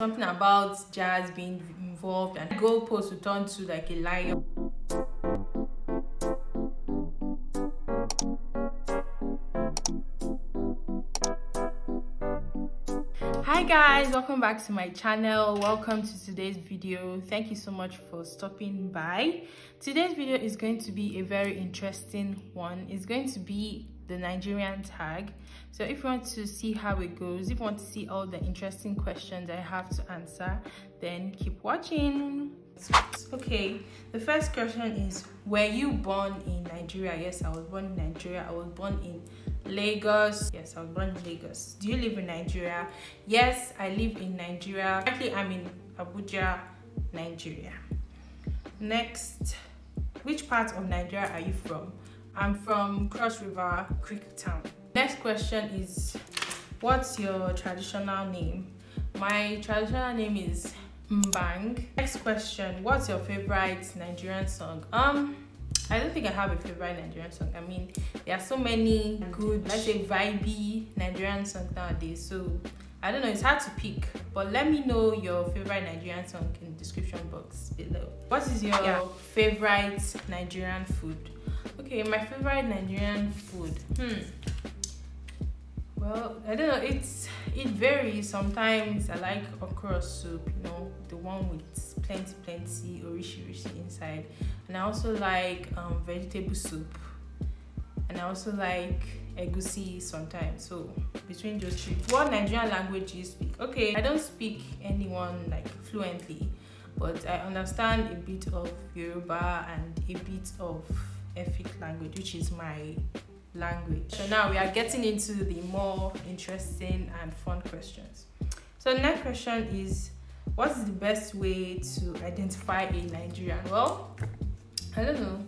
something about jazz being involved and goalpost will turn to like a lion. Hi guys welcome back to my channel. Welcome to today's video. Thank you so much for stopping by. Today's video is going to be a very interesting one. It's going to be the nigerian tag so if you want to see how it goes if you want to see all the interesting questions i have to answer then keep watching okay the first question is were you born in nigeria yes i was born in nigeria i was born in Lagos. Yes, I was born in Lagos. Do you live in Nigeria? Yes, I live in Nigeria. Actually, I'm in Abuja, Nigeria. Next, which part of Nigeria are you from? I'm from Cross River Creek Town. Next question is, what's your traditional name? My traditional name is Mbang. Next question, what's your favorite Nigerian song? Um, I don't think I have a favorite Nigerian song. I mean, there are so many good, let's say, vibey Nigerian songs nowadays. So I don't know, it's hard to pick. But let me know your favorite Nigerian song in the description box below. What is your yeah. favorite Nigerian food? Okay, my favorite Nigerian food. Hmm. Well, I don't know. It's it varies. Sometimes I like okra soup. You know, the one with plenty, plenty orishi inside. And I also like um, vegetable soup. And I also like egusi sometimes. So between those three, what Nigerian language do you speak? Okay, I don't speak anyone like fluently, but I understand a bit of Yoruba and a bit of Efik language, which is my language. So now we are getting into the more interesting and fun questions. So next question is what is the best way to identify a Nigerian? Well, I don't know.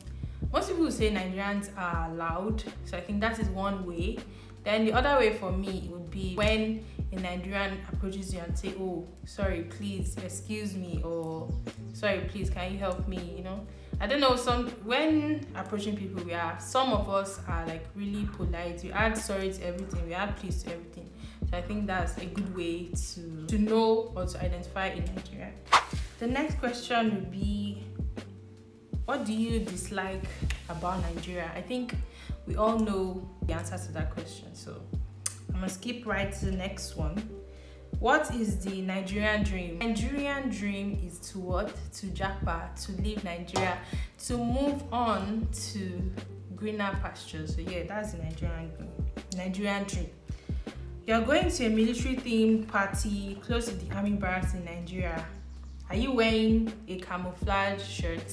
Most people say Nigerians are loud, so I think that is one way. Then the other way for me would be when a Nigerian approaches you and say, "Oh, sorry, please excuse me," or "Sorry, please, can you help me?" You know, I don't know. Some when approaching people, we are some of us are like really polite. We add sorry to everything. We add please to everything. So I think that's a good way to to know or to identify in Nigeria. The next question would be, what do you dislike about Nigeria? I think we all know the answer to that question. So I'm gonna skip right to the next one. What is the Nigerian dream? Nigerian dream is to what? To japa, to leave Nigeria, to move on to greener pastures. So yeah, that's the Nigerian dream. Nigerian dream. You're going to a military themed party close to the army barracks in Nigeria. Are you wearing a camouflage shirt?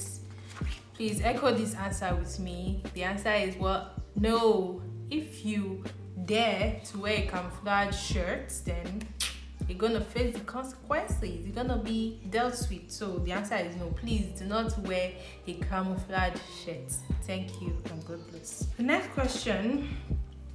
Please echo this answer with me. The answer is well, no. If you dare to wear a camouflage shirt, then you're gonna face the consequences. You're gonna be dealt with. So the answer is no. Please do not wear a camouflage shirt. Thank you and God bless. The next question.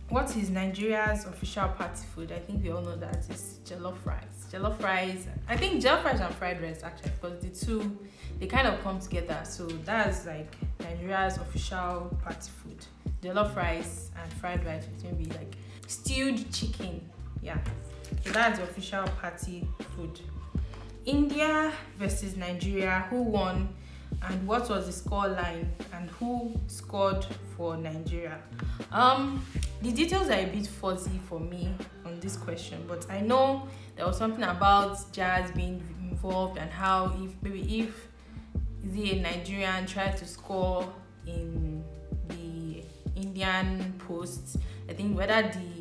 What is Nigeria's official party food? I think we all know that it's jollof rice. Jollof rice. I think jollof rice and fried rice actually because the two they kind of come together. So that's like Nigeria's official party food. Jollof rice and fried rice, which can be like stewed chicken. Yeah. So that's the official party food. India versus Nigeria. Who won? And what was the score line? And who scored for Nigeria? Um, the details are a bit fuzzy for me on this question, but I know there was something about jazz being involved and how if maybe if the Nigerian tried to score in the Indian post, I think whether the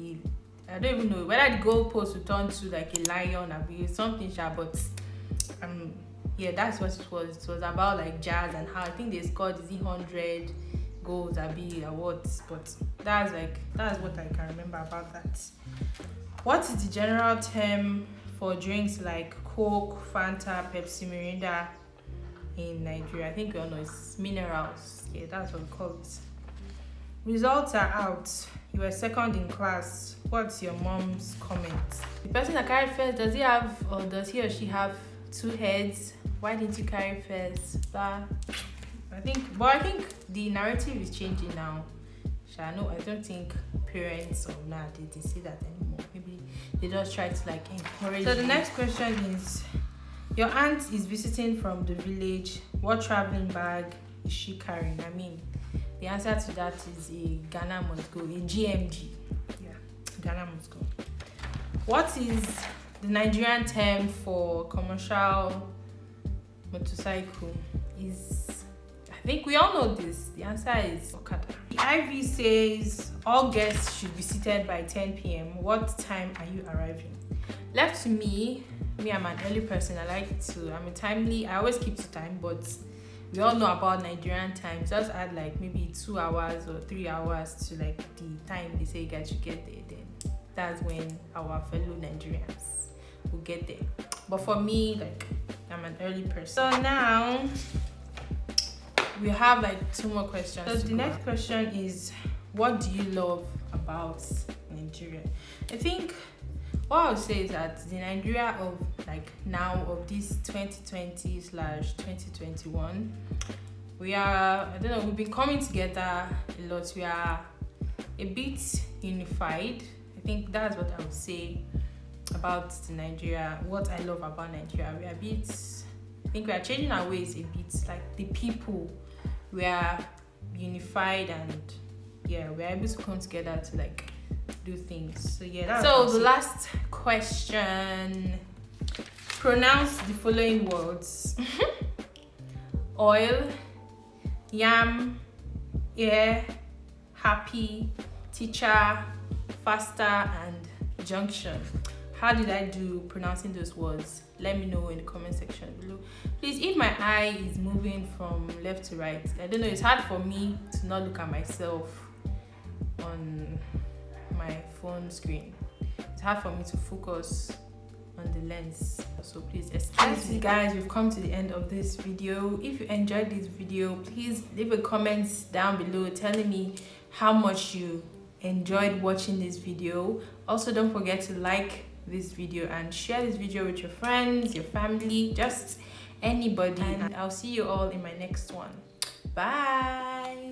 I don't even know whether the goalpost would turn to like a lion or something but um yeah, that's what it was. It was about like jazz and how I think they scored the hundred goals or be awards, but that's like that's what I can remember about that. What is the general term for drinks like Coke, Fanta, Pepsi, Mirinda in Nigeria? I think we all know it's minerals. Yeah, that's what we call it. Results are out. You were second in class. What's your mom's comment? The person that carried first, does he have or does he or she have two heads? Why didn't you carry first? Blah. I think, but I think the narrative is changing now. I know I don't think parents or now they, they say that anymore. Maybe they just try to like encourage. So the next question is, your aunt is visiting from the village. What traveling bag is she carrying? I mean, the answer to that is a Ghana must go, a GMG. Yeah, Ghana must go. What is the Nigerian term for commercial motorcycle? Is I think we all know this. The answer is Okada. The IV says all guests should be seated by 10 p.m. What time are you arriving? Left to me, me, I'm an early person. I like to, I'm a timely, I always keep to time, but we all know about Nigerian time. Just add like maybe two hours or three hours to like the time they say you guys should get there. Then that's when our fellow Nigerians will get there. But for me, like I'm an early person. So now we have like two more questions. So the next question is what do you love about Nigeria? I think what I would say is that the Nigeria of like now of this 2020 slash 2021, we are I don't know we've been coming together a lot. We are a bit unified. I think that's what I would say about Nigeria. What I love about Nigeria, we are a bit. I think we are changing our ways a bit. Like the people, we are unified and yeah, we're able to come together to like do things. So yeah. so the last question. Pronounce the following words: mm-hmm. oil, yam, air, happy, teacher, faster, and junction. How did I do pronouncing those words? Let me know in the comment section below. Please, if my eye is moving from left to right, I don't know, it's hard for me to not look at myself on my phone screen. It's hard for me to focus on the lens. So please excuse me guys. We've come to the end of this video. If you enjoyed this video please leave a comment down below telling me how much you enjoyed watching this video. Also don't forget to like this video and share this video with your friends your family just anybody. And i'll see you all in my next one. Bye